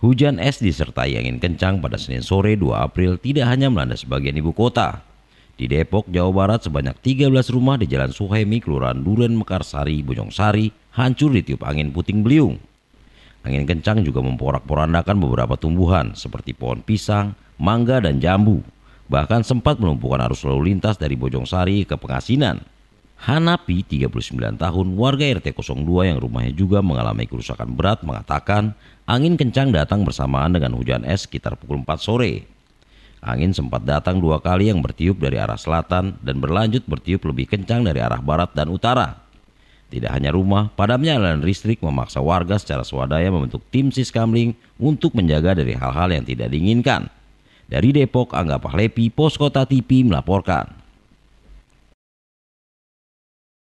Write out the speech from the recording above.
Hujan es disertai angin kencang pada Senin sore 2 April tidak hanya melanda sebagian ibu kota. Di Depok, Jawa Barat sebanyak 13 rumah di Jalan Suhemi, Kelurahan Duren, Mekarsari, Bojongsari hancur ditiup angin puting beliung. Angin kencang juga memporak-porandakan beberapa tumbuhan seperti pohon pisang, mangga, dan jambu. Bahkan sempat melumpuhkan arus lalu lintas dari Bojongsari ke Pengasinan. Hanapi, 39 tahun, warga RT 02 yang rumahnya juga mengalami kerusakan berat mengatakan angin kencang datang bersamaan dengan hujan es sekitar pukul 4 sore. Angin sempat datang dua kali yang bertiup dari arah selatan dan berlanjut bertiup lebih kencang dari arah barat dan utara. Tidak hanya rumah, padamnya aliran listrik memaksa warga secara swadaya membentuk tim siskamling untuk menjaga dari hal-hal yang tidak diinginkan. Dari Depok, Angga Pahlepi, Pos Kota TV melaporkan.